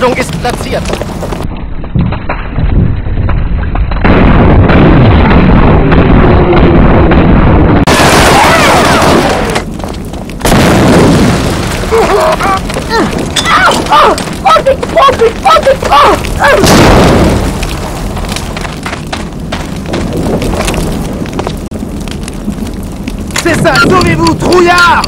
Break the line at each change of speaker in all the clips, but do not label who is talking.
Ladung ist platziert.
C'est ça, sauvez-vous, trouillard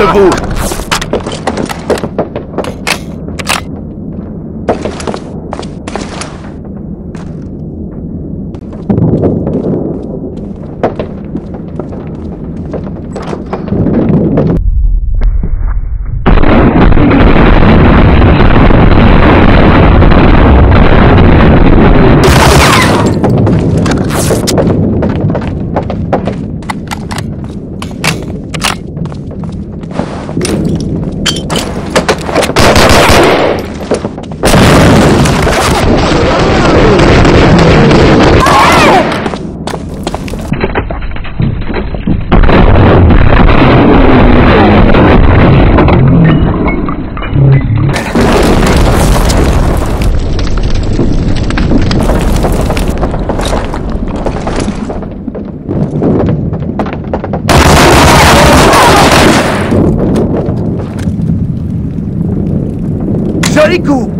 Debout
very cool.